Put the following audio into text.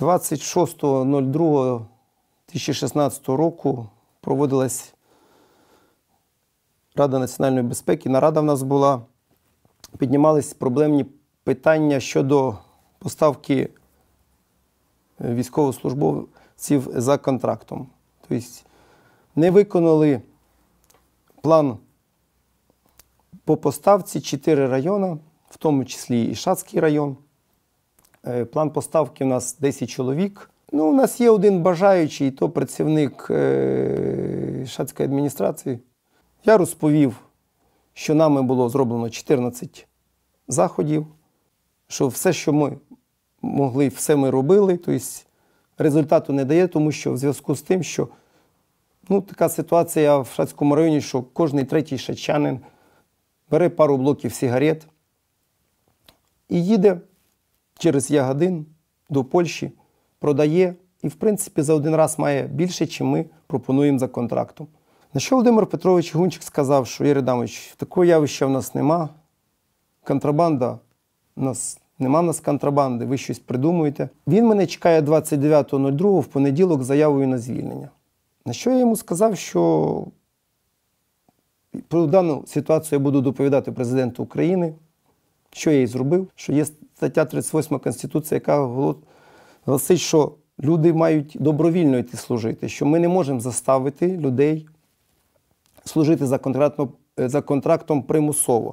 26.02.2016 року проводилась Рада національної безпеки. Нарада в нас була. Піднімались проблемні питання щодо поставки е, військовослужбовців за контрактом. Тобто не виконали план по поставці 4 райони, в тому числі і Шацький район. Е, План поставки у нас 10 чоловік. Ну, у нас є один бажаючий, то працівник е, Шацької адміністрації. Я розповів, що нами було зроблено 14 заходів, що все, що ми могли, все ми робили. Тобто результату не дає, тому що в зв'язку з тим, що ну, така ситуація в Шацькому районі, що кожний третій шачанин бере пару блоків сигарет і їде через Ягодин до Польщі, продає і, в принципі, за один раз має більше, ніж ми пропонуємо за контрактом. На що Володимир Петрович Гунчик сказав, що Ігор Адамович, такого явища в нас нема, контрабанда у нас нема в нас контрабанди, ви щось придумуєте. Він мене чекає 29.02 в понеділок заявою на звільнення. На що я йому сказав, що про дану ситуацію я буду доповідати президенту України, що я і зробив, що є стаття 38 Конституції, яка гласить, що люди мають добровільно йти служити, що ми не можемо заставити людей служити за контрактом, за контрактом примусово.